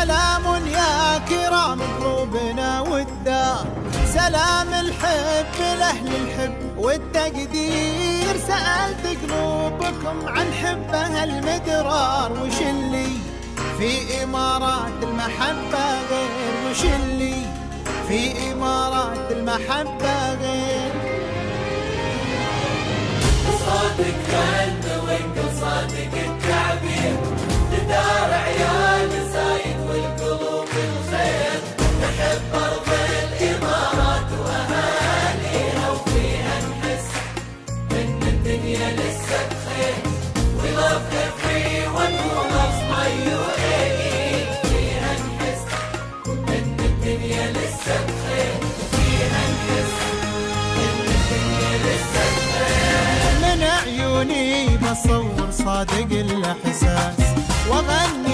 سلام يا كرام قلوبنا والدار سلام الحب لأهل الحب والتقدير. سألت قلوبكم عن حبها المدرار وش اللي في إمارات المحبة غير؟ وش اللي في إمارات المحبة غير؟ صادق قلب وانقل صادق بصور صادق الإحساس واغني